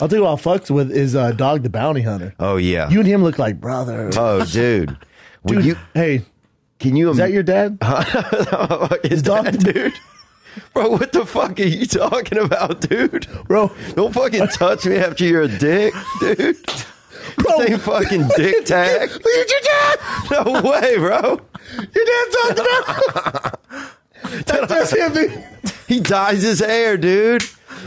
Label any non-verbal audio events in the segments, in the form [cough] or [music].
I'll tell you what I'll fucks with is uh, Dog the Bounty Hunter. Oh yeah. You and him look like brothers. oh [laughs] dude. Dude, you hey, can you is that your dad? [laughs] Is dog- that, dude? Bro, what the fuck are you talking about, dude? Bro, Don't fucking touch me after you're a dick, dude. Bro. Same fucking dick [laughs] tag. look at your dad. No way, bro. Your dad's Dog the That's just him. dude. He dyes his hair, dude.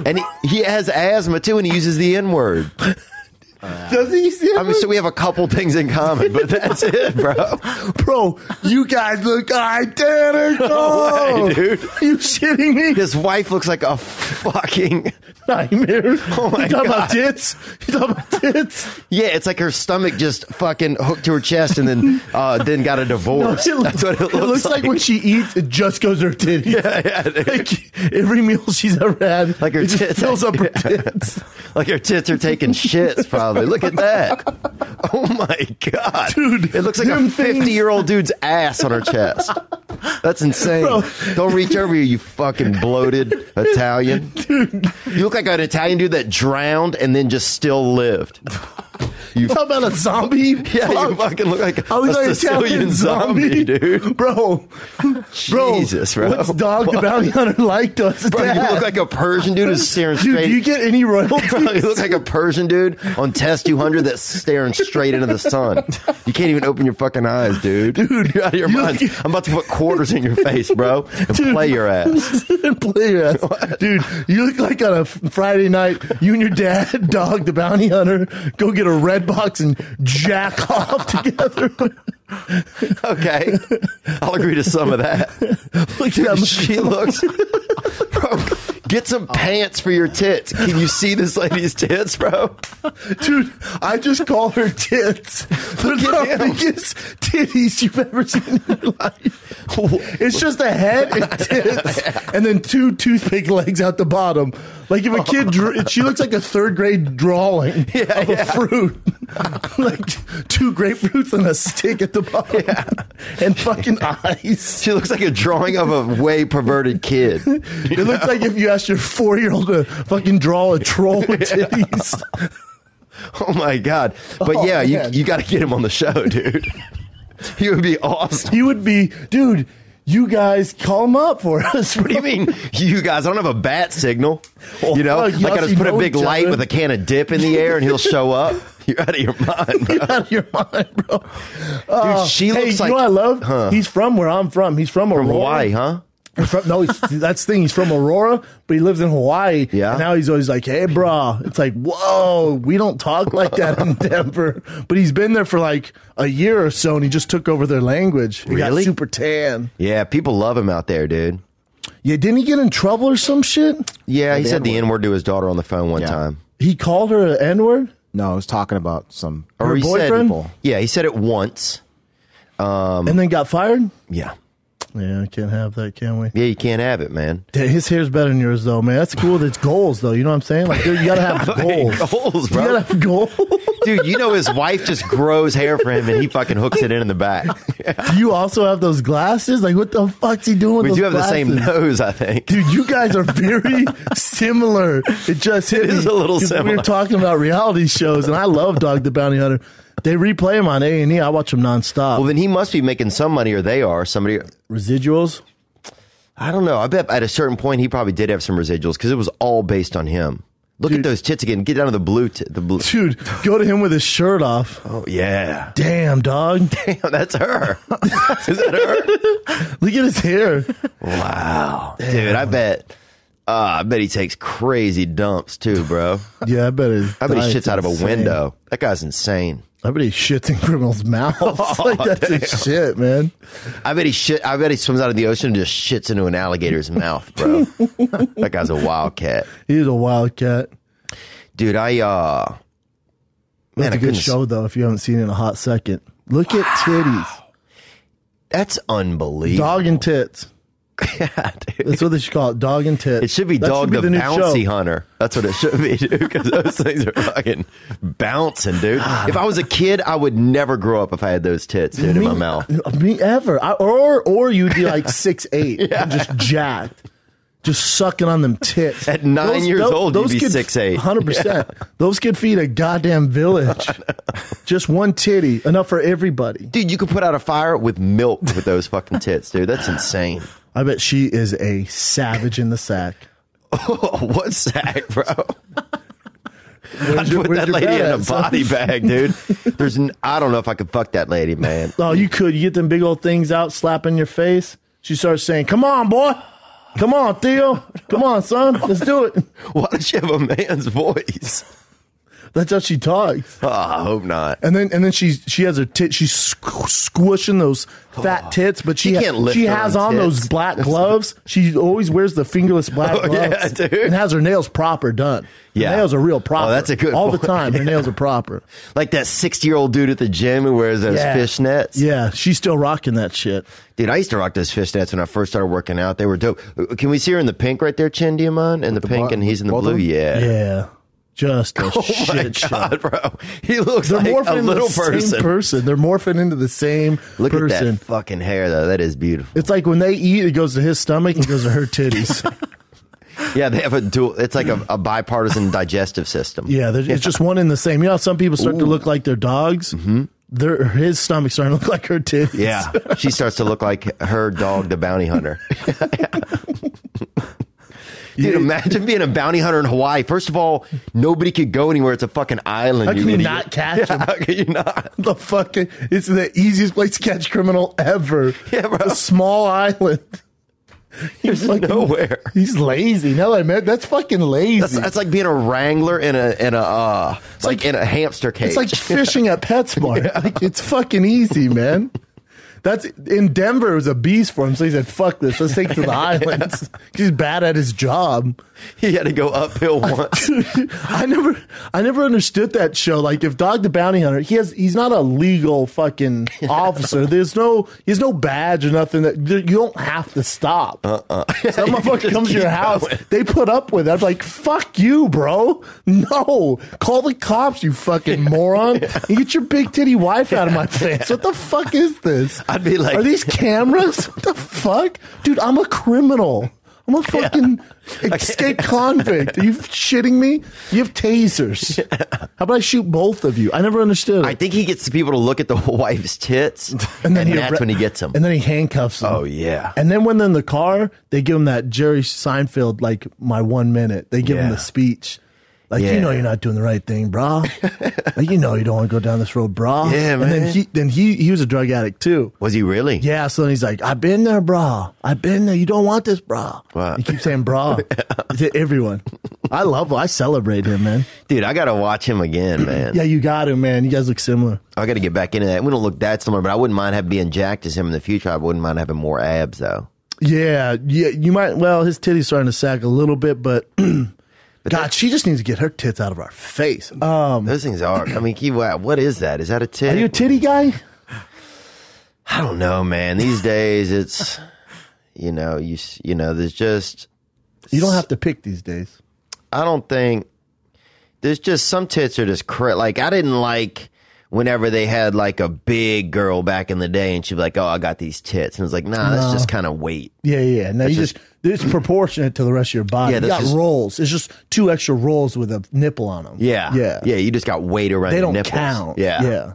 And he, he has asthma too, and he uses the N word. [laughs] Doesn't he see? I mean, so we have a couple things in common, but that's it, [laughs] bro. Bro, you guys look identical. [laughs] No way, dude. Are you shitting me? His wife looks like a fucking Nightmare. [laughs] Oh my you talking about tits? You talking about tits? yeah. It's like her stomach just fucking hooked to her chest, and then uh, then got a divorce. it that's what it looks, like. when she eats, it just goes her titties. Yeah, yeah. Like every meal she's ever had, Like her it tits. fills up her tits. Like her tits are taking shits. Probably. Look at that. Oh my god, Dude, It looks like a fifty-year-old dude's ass on her chest. That's insane. Bro. Don't reach over here, you fucking bloated Italian. Dude. You look like an Italian dude that drowned and then just still lived. You, How about a zombie? [laughs] yeah, you fucking look like I a look like Sicilian Italian zombie, dude. [laughs] Bro, bro, Jesus, bro. what's Dog the Bounty Hunter like to us? Bro, you look like a Persian dude who's staring Dude, straight. do you get any royalties? [laughs] Bro, you look like a Persian dude on Test 200 that's staring straight into the sun. You can't even open your fucking eyes, dude. Dude, you're out of your you mind. look- I'm about to put quarters in your face, bro, and play your ass. Play your ass. Dude, you look like on a Friday night, you and your dad, Dog the Bounty Hunter, go get a red box and jack [laughs] off together. Okay, I'll agree to some of that. [laughs] Look at that. She looks, [laughs] bro. Get some oh. pants for your tits. Can you see this lady's tits, bro? Dude, I just call her tits. They're Look at the him. biggest titties you've ever seen in your life. It's just a head and tits, and then two toothpick legs out the bottom. Like if a kid, drew, she looks like a third grade drawing [laughs] Yeah, of a fruit, [laughs] like two grapefruits and a stick at the bottom, and fucking [laughs] eyes. She looks like a drawing of a way perverted kid. It looks like if you asked your four year old to fucking draw a troll with titties. Oh my god! But Oh, yeah, you you got to get him on the show, dude. He would be awesome. He would be, dude. You guys call him up for [laughs] us. What do you mean, you guys? I don't have a bat signal. You know, fuck, like I just put a big light other. with a can of dip in the air, and he'll show up. [laughs] You're out of your mind, bro. out of your mind, bro. Uh, she hey, looks you like- know what I love? Huh. He's from where I'm from. He's from From Hawaii, huh? He's from- no, he's, that's the thing. He's from Aurora, but he lives in Hawaii. Yeah. And now he's always like, "Hey, bro." It's like, whoa, we don't talk like that in [laughs] Denver. But he's been there for like a year or so, and he just took over their language. He got super tan. Yeah, people love him out there, dude. Yeah, didn't he get in trouble or some shit? Yeah, he the said the N-word. N word to his daughter on the phone one Yeah. time. He called her an N word. No, I was talking about some. Her he boyfriend? said, yeah, he said it once. Um, and then got fired. Yeah, Yeah, I can't have that, can we? yeah, you can't have it, man. Damn, His hair's better than yours, though, man. That's cool. That's goals, though. You know what I'm saying? Like, dude, you gotta have [laughs] goals. Goals, bro. You gotta have goals. [laughs] Dude, you know his wife just grows hair for him, and he fucking hooks it in in the back. [laughs] Do you also have those glasses? Like, what the fuck's he doing with We do have the same nose, I think. Dude, you guys are very similar. It just hit It is me a little We similar. were talking about reality shows, and I love Dog the Bounty Hunter. They replay him on A and E. I watch them nonstop. Well, then he must be making some money, or they are. Somebody, Residuals. I don't know. I bet at a certain point he probably did have some residuals because it was all based on him. Look Dude. at those tits again. Get down to the blue. T- the blue. Dude, go to him with his shirt off. Oh yeah, Damn, dog. [laughs] damn, that's her. [laughs] Is that her? Look at his hair. Wow, dude. I bet. Uh, I bet he takes crazy dumps too, bro. Yeah, I bet I bet he shits out of a window. That guy's insane. I bet he shits in criminals' mouths. [laughs] [laughs] like that's his shit, man. I bet he shit. I bet he swims out of the ocean and just shits into an alligator's mouth, bro. [laughs] that guy's a wildcat, He's a wildcat. dude. I uh, man, That's I a good show, though. If you haven't seen it in a hot second, look at titties, That's unbelievable. dog and tits. [laughs] Yeah, dude. That's what they should call it, dog and tits. It should be That Dog the, new Bouncy show. Hunter. That's what it should be, dude. Because those things are fucking bouncing, dude. Ah, if I was a kid, I would never grow up if I had those tits, dude, in my mouth. Uh, me ever, I, or or you'd be like [laughs] six eight and just jacked. just sucking on them tits. At nine years old, you'd be 6'8". 100%. Those could feed a goddamn village. [laughs] just one titty, enough for everybody. Dude, you could put out a fire with milk with those fucking tits, dude. That's insane. I bet she is a savage in the sack. [laughs] Oh, what sack, bro? [laughs] I'd your- put that lady in a at, son? body bag, dude. There's, n- I don't know if I could fuck that lady, man. Oh, you could. You get them big old things out, slapping in your face. She starts saying, Come on, boy. Come on, Theo. Come on, son. Let's do it. [laughs] Why does she have a man's voice? That's how she talks. Oh, [laughs] I hope not. And then and then she she has her tit. She's squishing those fat tits, but she She can't lift she her has own on those black gloves. She always wears the fingerless black [laughs] Oh, yeah, gloves, dude. and has her nails proper done. Her Yeah. nails are real proper. Oh, that's a good all the point. time. Her nails are [laughs] proper. Like that 60 year old dude at the gym who wears those Yeah. fishnets. Yeah, she's still rocking that shit. Dude, I used to rock those fishnets when I first started working out. They were dope. Uh, Can we see her in the pink right there, Chin? Do you mind? In the, pink, bo- and he's in the both blue. them? Yeah. Yeah, just a [laughs] Oh shit my show. god, [laughs] bro! He looks They're like morphing a into little the same person. person. They're morphing into the same Look person. at that fucking hair, though. That is beautiful. It's like when they eat, it goes to his stomach and goes to her titties. [laughs] Yeah, they have a dual. It's like a, a bipartisan digestive system. yeah, it's just one in the same. You know, how some people start to look like their dogs. Mm-hmm. Their his stomach's starting to look like her titties. Yeah, she starts to look like her dog, the bounty hunter. Dude, imagine being a bounty hunter in Hawaii. First of all, nobody could go anywhere. It's a fucking island. How can you idiot. not [laughs] catch him? How can you not? the fucking it's the easiest place to catch criminal ever. Yeah, bro. It's a small island. [laughs] He's like nowhere. He's lazy. No, I meant that's fucking lazy. That's, that's like being a wrangler in a in a uh, like, like- in a hamster cage. it's like [laughs] fishing at PetSmart. Like it's fucking easy, man. That's in Denver. It was a beast for him, so he said, "Fuck this. Let's take it to the [laughs] islands." He's bad at his job. he had to go uphill [laughs] once. [laughs] I never, I never understood that show. Like, if Dog the Bounty Hunter, he has, he's not a legal fucking officer. There's no, he has no badge or nothing. That you don't have to stop. Uh-uh. Some motherfucker comes to your house, going. they put up with it. I'm like, fuck you, bro. No, call the cops, you fucking moron. And get your big titty wife out of my face. What the fuck is this? I'd be like- are these [laughs] cameras? What the fuck, dude? I'm a criminal. I'm a fucking [laughs] escaped convict. Are you shitting me? You have tasers. How about I shoot both of you? I never understood. I think he gets the people to look at the [laughs] wife's tits, and, he that's arre- when he gets them. And then he handcuffs them. Oh, yeah. And then when they're in the car, they give him that Jerry Seinfeld, like my one minute. They give him the speech. Like, Yeah. you know, you're not doing the right thing, brah. [laughs] like, you know, you don't want to go down this road, brah. Yeah, man. And then he, then he, he was a drug addict too. Was he really? Yeah, so then he's like, I've been there, brah. I've been there. You don't want this, brah. Wow. He keeps saying brah [laughs] [laughs] to everyone. I love him. I celebrate him, man. Dude, I gotta watch him again, man. [clears throat] Yeah, you got him, man. You guys look similar. I gotta get back into that. We don't look that similar, but I wouldn't mind having being jacked as him in the future. I wouldn't mind having more abs though. Yeah, yeah. You might. Well, his titties starting to sag a little bit, but [clears throat] God, she just needs to get her tits out of our face. Um, Those things are. I mean, what is that? Is that a tit? are you a titty guy? I don't know, man. These days, it's you know, you you know, there's just You don't have to pick these days. I don't think there's just some tits are just cra- like I didn't like whenever they had like a big girl back in the day and she'd be like, "Oh, I got these tits," and it's like, "Nah, that's No. just kind of weight." Yeah, yeah. Now you just- just, it's proportionate to the rest of your body. Yeah, you that's got just- rolls. It's just two extra rolls with a nipple on them. Yeah, yeah, yeah. You just got weight around. They your don't nipples. count. Yeah, Yeah.